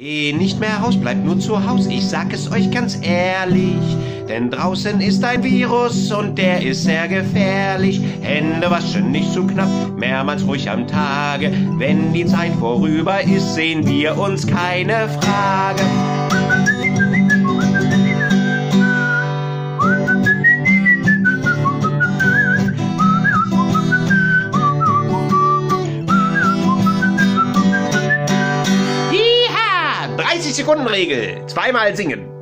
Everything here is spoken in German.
Eh nicht mehr raus, bleibt nur zu Haus, ich sag es euch ganz ehrlich. Denn draußen ist ein Virus und der ist sehr gefährlich. Hände waschen nicht zu knapp, mehrmals ruhig am Tage. Wenn die Zeit vorüber ist, sehen wir uns keine Frage. Iha! 30 Sekunden Regel. Zweimal singen.